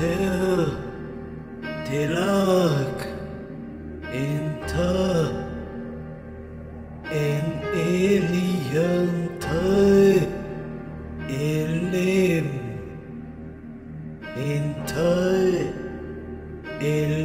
der Tilak Inta En Eliante Elim Inta Elinianta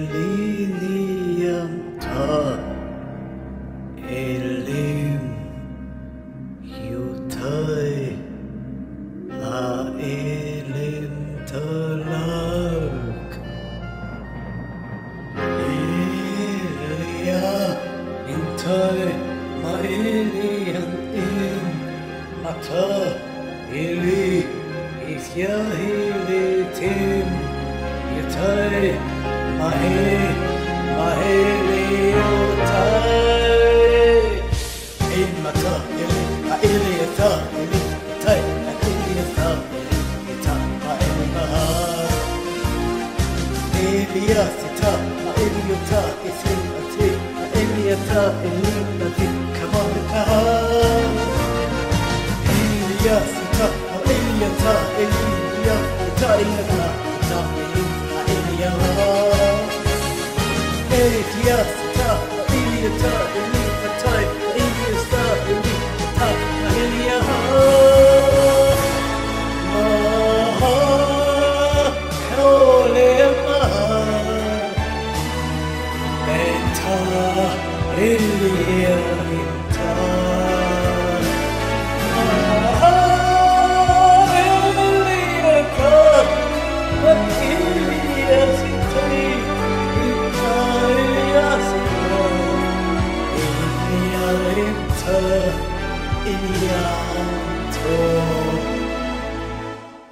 matoy ma ili yan in mato ili if ya ili tim yatoy ma ili ma ili yotay in mato ili ma ili yatoy ili tay ma ili yatoy ili ma ili ili Eliata, Elinati, Kamalika.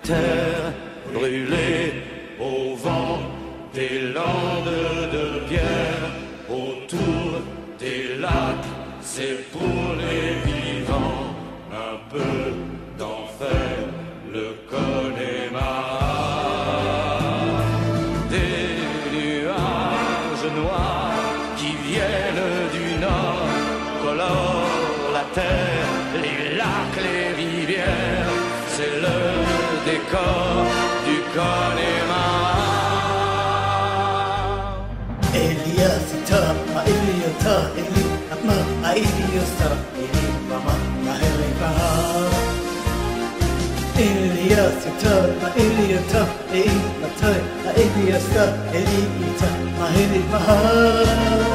Terre brûlée au vent des landes de pierre autour des lacs, c'est terre, les lacs, les rivières, c'est le décor du Connemara. Elias tappa ili ta ili atma aili usta ili mama na heli baha. Elias tappa ili ta ili atma aili usta ili ta ma heli baha.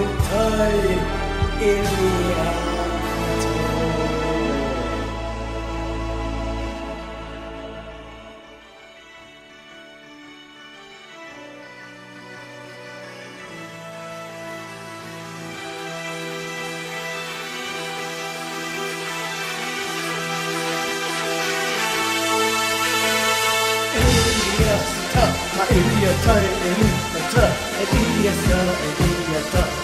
Yutai, Eliato. Eliasta, ma Eliata, Eliata, Eliasta, Eliata, Aifa.